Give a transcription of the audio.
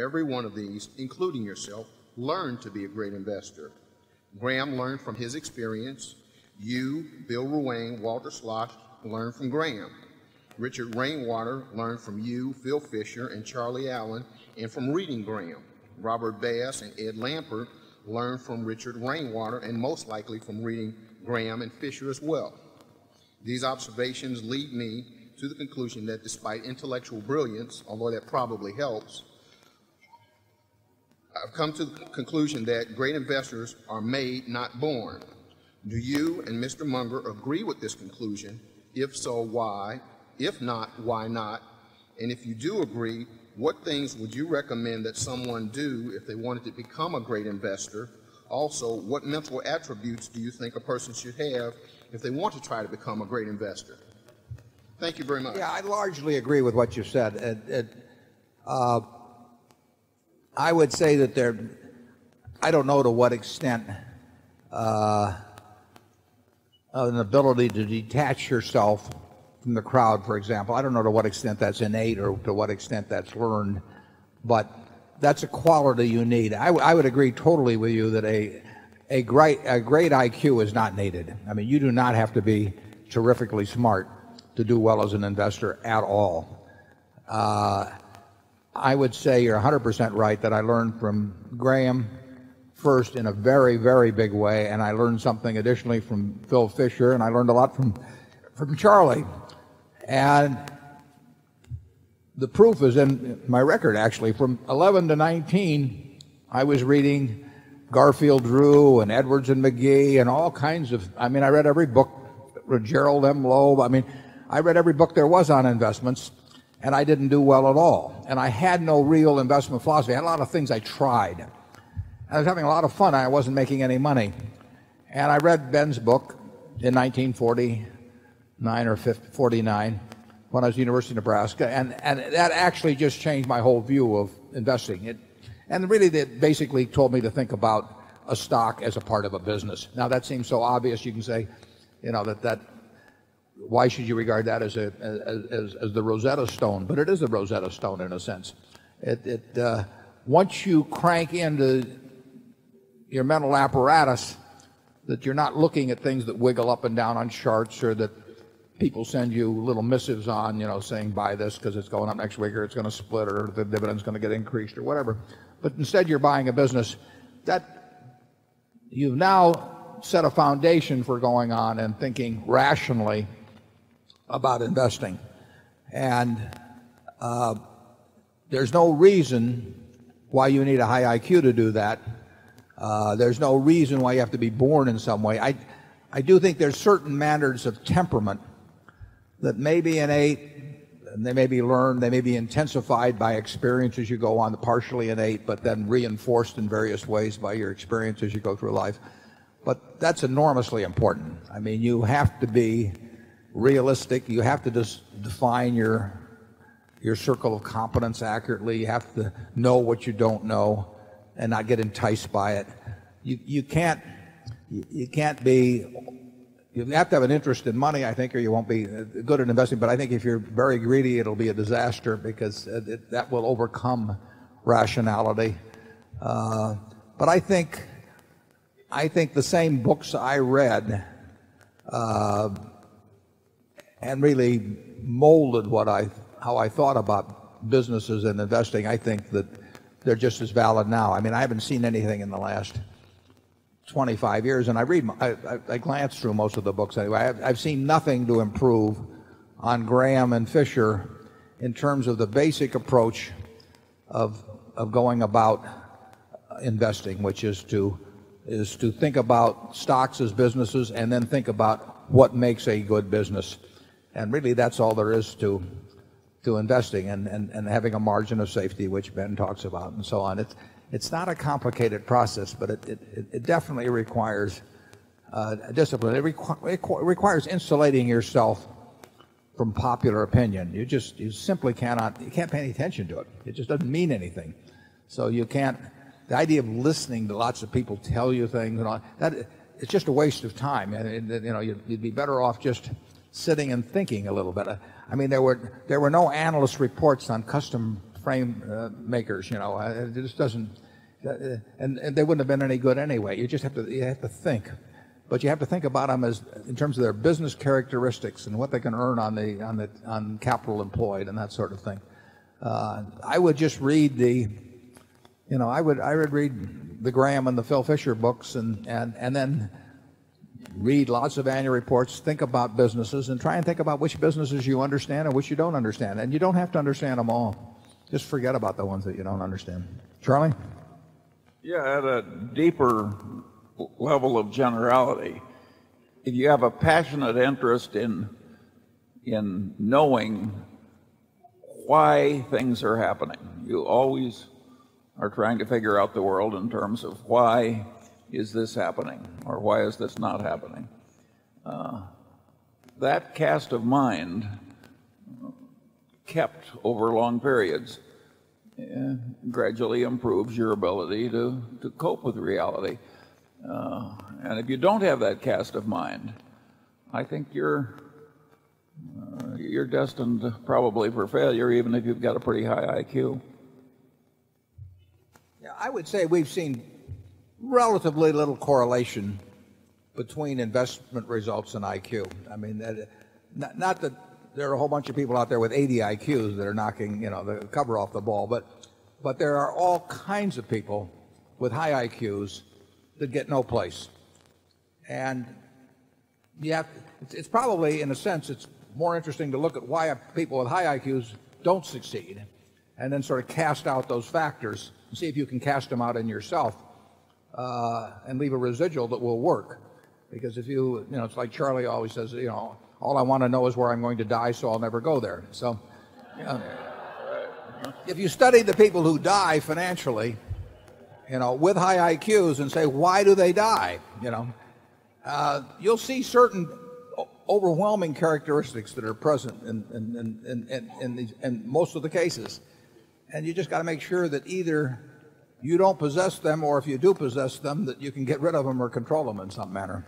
every one of these, including yourself, learned to be a great investor. Graham learned from his experience. You, Bill Ruane, Walter Schloss, learned from Graham. Richard Rainwater learned from you, Phil Fisher, and Charlie Allen, and from reading Graham. Robert Bass and Ed Lampert learned from Richard Rainwater, and most likely from reading Graham and Fisher as well. These observations lead me to the conclusion that despite intellectual brilliance, although that probably helps, I've come to the conclusion that great investors are made, not born. Do you and Mr. Munger agree with this conclusion? If so, why? If not, why not? And if you do agree, what things would you recommend that someone do if they wanted to become a great investor? Also, what mental attributes do you think a person should have if they want to try to become a great investor? Thank you very much. Yeah, I largely agree with what you said. It, it, uh, I would say that there, I don't know to what extent uh, an ability to detach yourself from the crowd, for example. I don't know to what extent that's innate or to what extent that's learned, but that's a quality you need. I, I would agree totally with you that a, a, great, a great IQ is not needed. I mean, you do not have to be terrifically smart to do well as an investor at all. Uh, I would say you're 100% right that I learned from Graham first in a very, very big way, and I learned something additionally from Phil Fisher, and I learned a lot from, from Charlie. And the proof is in my record, actually. From 11 to 19, I was reading Garfield Drew and Edwards and Magee and all kinds of, I mean, I read every book, Gerald M. Loeb. I mean, I read every book there was on investments and I didn't do well at all. And I had no real investment philosophy. I had a lot of things I tried. I was having a lot of fun. I wasn't making any money. And I read Ben's book in 1949 or 50, 49 when I was at the University of Nebraska. And, and that actually just changed my whole view of investing. It, and really, it basically told me to think about a stock as a part of a business. Now, that seems so obvious. You can say, you know, that, that why should you regard that as, a, as, as, the Rosetta Stone? But it is a Rosetta Stone in a sense. It, it, uh, once you crank into your mental apparatus that you're not looking at things that wiggle up and down on charts or that people send you little missives on, you know, saying buy this because it's going up next week or it's going to split or the dividend's going to get increased or whatever. But instead you're buying a business that you've now set a foundation for going on and thinking rationally about investing. And uh, there's no reason why you need a high IQ to do that. Uh, there's no reason why you have to be born in some way. I, I do think there's certain manners of temperament that may be innate, and they may be learned, they may be intensified by experience as you go on, partially innate, but then reinforced in various ways by your experience as you go through life. But that's enormously important. I mean, you have to be realistic. You have to just define your your circle of competence accurately. You have to know what you don't know and not get enticed by it. You you can't you can't be you have to have an interest in money, I think, or you won't be good at investing. But I think if you're very greedy, it'll be a disaster because it, that will overcome rationality. Uh, but I think I think the same books I read uh, and really molded what I how I thought about businesses and investing. I think that they're just as valid now. I mean, I haven't seen anything in the last 25 years, and I read, I, I, I glance through most of the books anyway. I've, I've seen nothing to improve on Graham and Fisher in terms of the basic approach of, of going about investing, which is to, is to think about stocks as businesses and then think about what makes a good business. And really, that's all there is to, to investing and, and, and having a margin of safety, which Ben talks about, and so on. It's, it's not a complicated process, but it, it, it definitely requires uh, discipline. It, requ it requires insulating yourself from popular opinion. You just you simply cannot you can't pay any attention to it. It just doesn't mean anything. So you can't. The idea of listening to lots of people tell you things and all that it's just a waste of time. And, you know you'd, you'd be better off just sitting and thinking a little bit. I mean, there were there were no analyst reports on custom frame uh, makers, you know, uh, it just doesn't, uh, and, and they wouldn't have been any good anyway. You just have to, you have to think. But you have to think about them as in terms of their business characteristics and what they can earn on the on the on capital employed and that sort of thing. Uh, I would just read the, you know, I would I would read the Graham and the Phil Fisher books and and and then read lots of annual reports, think about businesses, and try and think about which businesses you understand and which you don't understand. And you don't have to understand them all. Just forget about the ones that you don't understand. Charlie? Yeah, at a deeper level of generality, if you have a passionate interest in in knowing why things are happening, you always are trying to figure out the world in terms of why is this happening or why is this not happening. Uh, that cast of mind kept over long periods uh, gradually improves your ability to, to cope with reality. Uh, and if you don't have that cast of mind, I think you're uh, you're destined probably for failure, even if you've got a pretty high IQ. Yeah, I would say we've seen relatively little correlation between investment results and IQ. I mean, that, not, not that there are a whole bunch of people out there with 80 IQs that are knocking, you know, the cover off the ball, but, but there are all kinds of people with high IQs that get no place. And yeah, it's, it's probably, in a sense, it's more interesting to look at why people with high IQs don't succeed and then sort of cast out those factors and see if you can cast them out in yourself and leave a residual that will work. Because if you, you know, it's like Charlie always says, you know, all I want to know is where I'm going to die, so I'll never go there. So, uh, if you study the people who die financially, you know, with high IQs and say, why do they die? You know, uh, you'll see certain overwhelming characteristics that are present in, in, in, in, in, these, in most of the cases. And you just got to make sure that either you don't possess them or if you do possess them that you can get rid of them or control them in some manner.